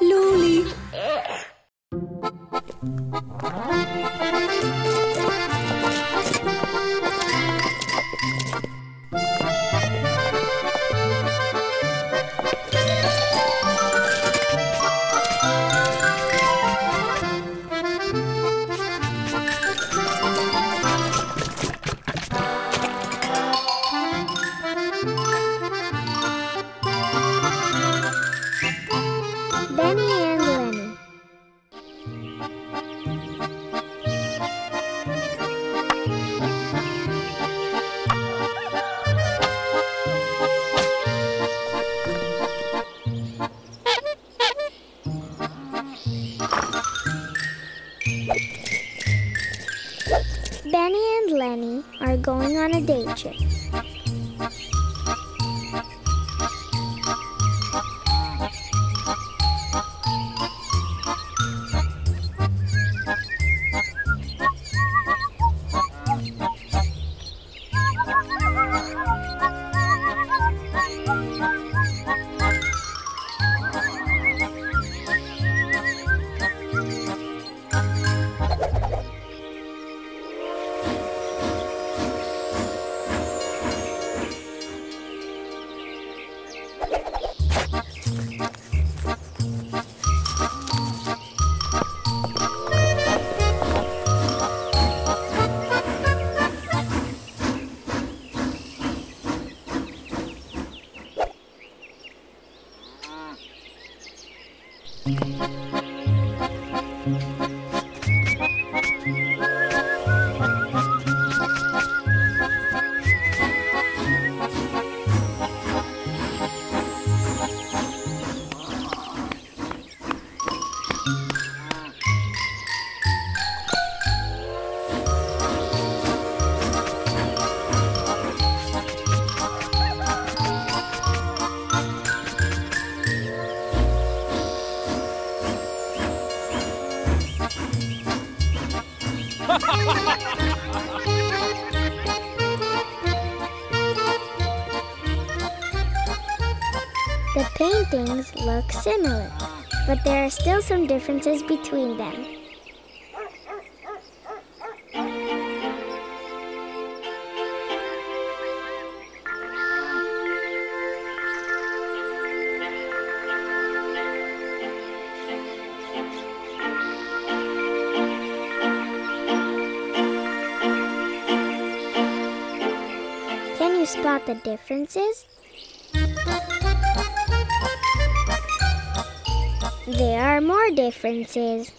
Luli. Going on a day trip. ハハハハ! Still some differences between them. Can you spot the differences? There are more differences.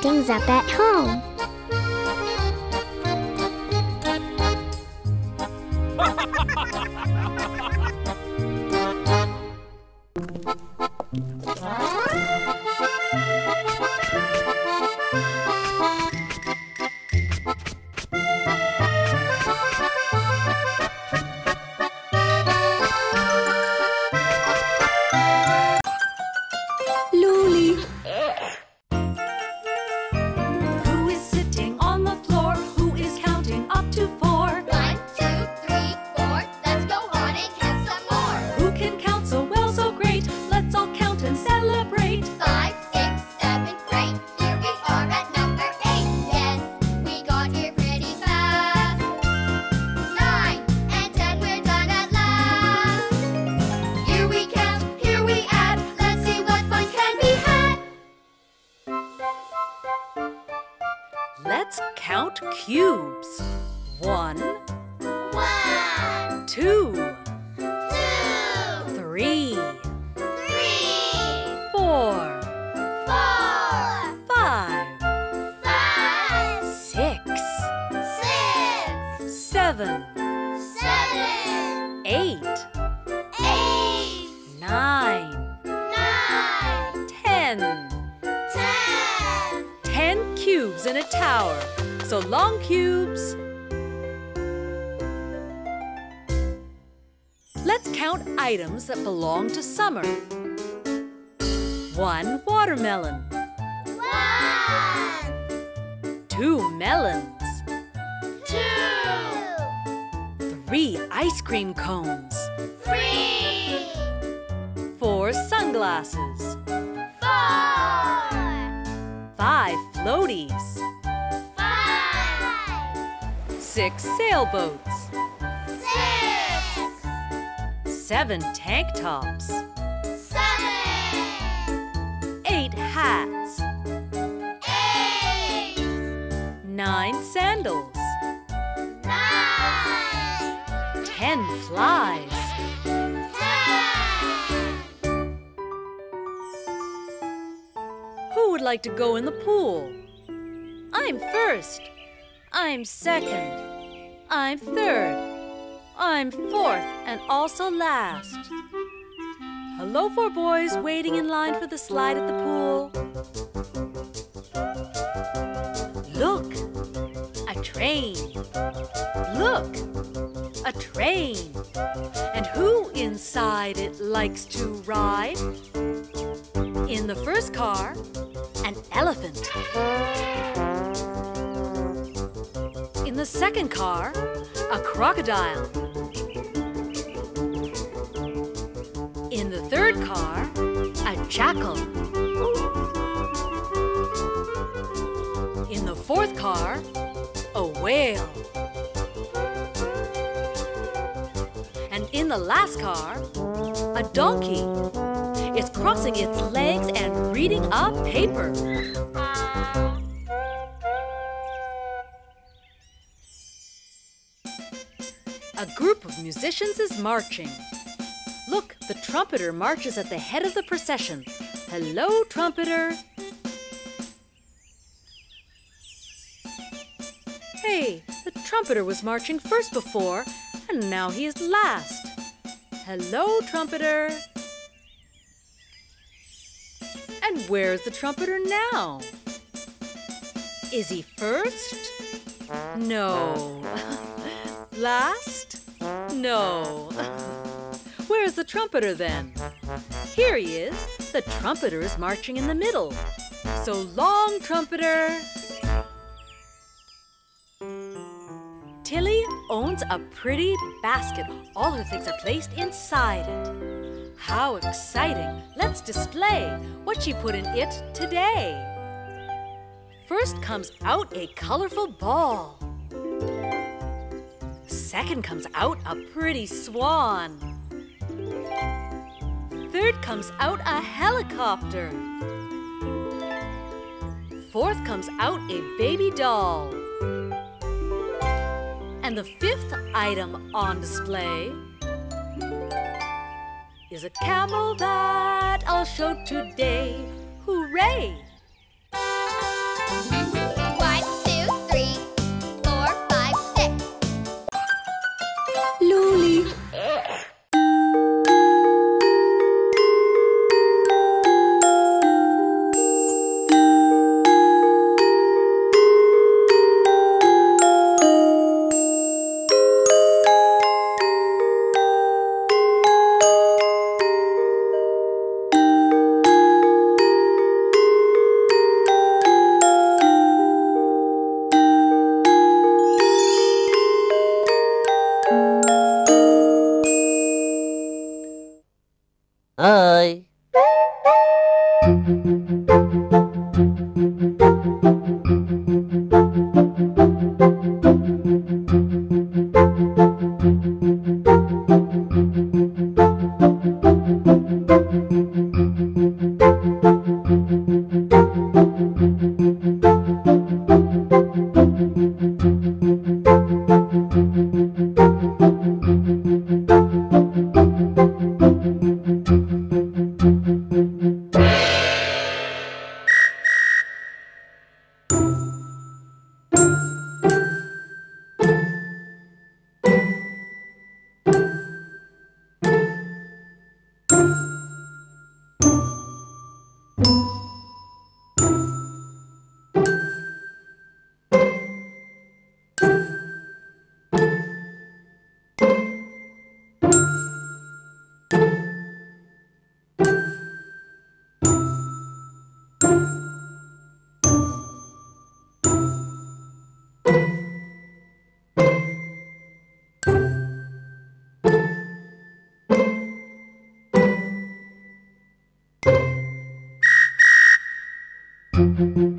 Paintings up at home. 10 cubes in a tower. So long cubes. Let's count items that belong to summer. One watermelon. One. Two melons. Two. Three ice cream cones. Three. Four sunglasses. Four. Five floaties, five, six sailboats, six, seven tank tops, like to go in the pool? I'm first. I'm second. I'm third. I'm fourth and also last. Hello, four boys waiting in line for the slide at the pool. Look, a train. Look, a train. And who inside it likes to ride? In the first car, elephant. In the second car, a crocodile. In the third car, a jackal. In the fourth car, a whale. And in the last car, a donkey. It's crossing its legs and reading a paper. Musicians is marching. Look, the trumpeter marches at the head of the procession. Hello, trumpeter. Hey, the trumpeter was marching first before, and now he is last. Hello, trumpeter. And where's the trumpeter now? Is he first? No. Last? No. Where's the trumpeter then? Here he is. The trumpeter is marching in the middle. So long, trumpeter. Tilly owns a pretty basket. All her things are placed inside it. How exciting! Let's display what she put in it today. First comes out a colorful ball. Second comes out a pretty swan. Third comes out a helicopter. Fourth comes out a baby doll. And the fifth item on display is a camel that I'll show today. Hooray! Thank you. Wow. Cuckoo.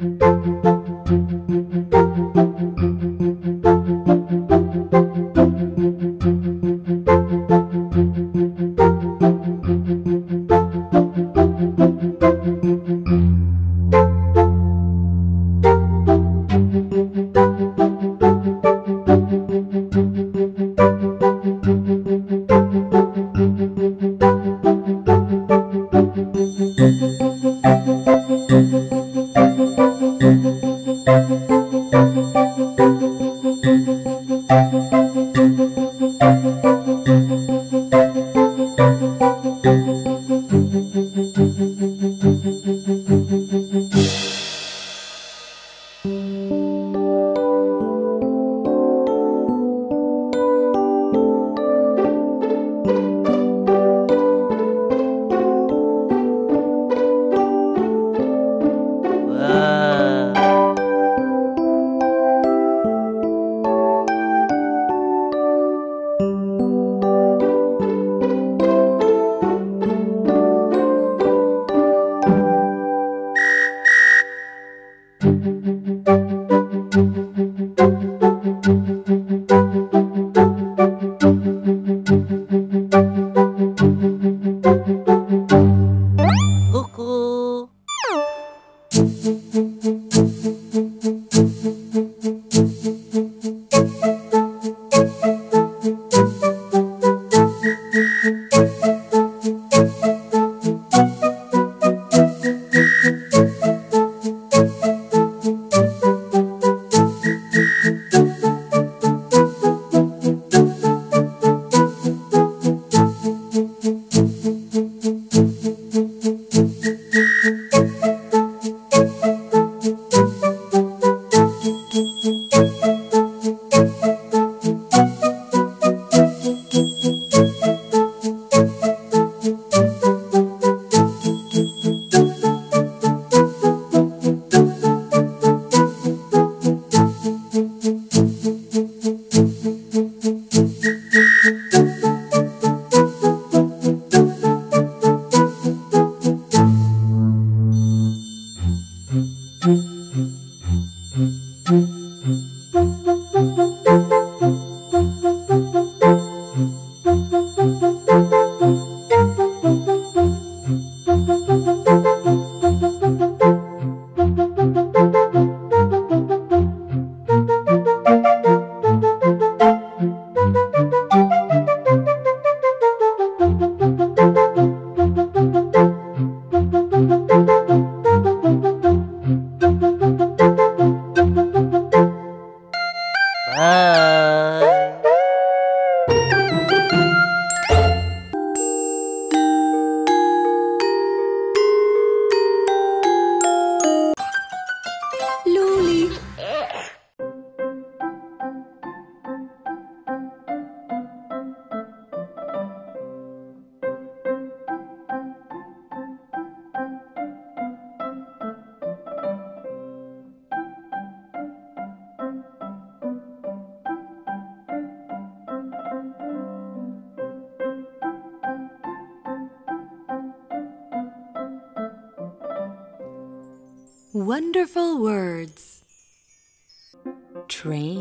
Bye. Luli. Wonderful words. Train.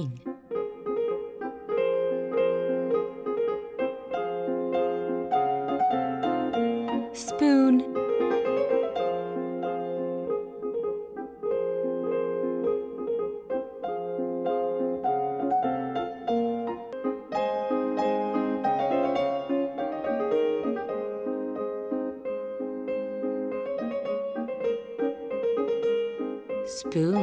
Spoon.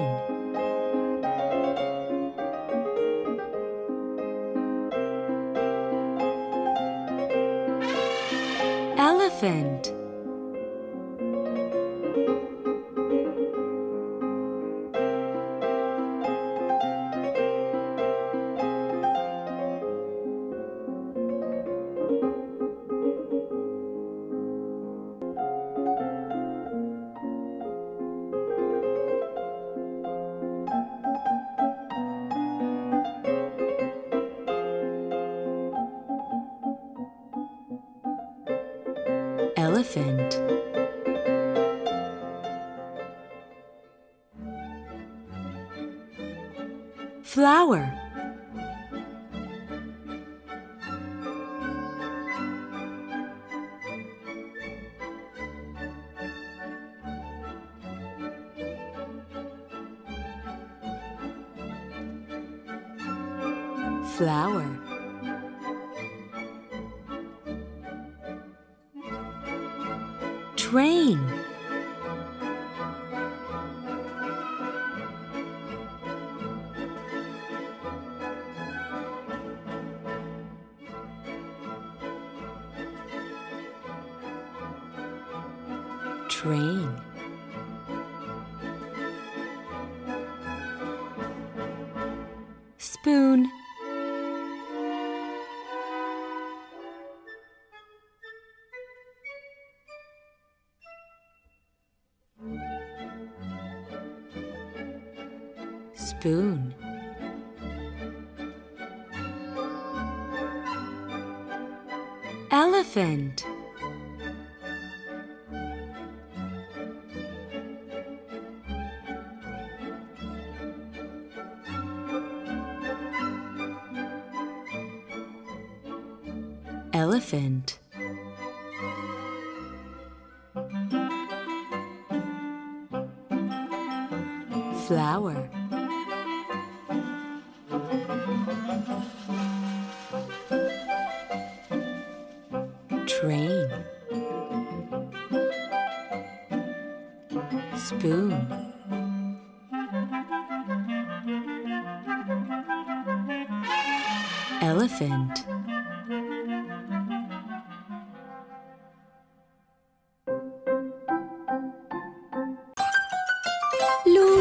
Elephant. Flower. Spoon. Elephant. Elephant. Luli.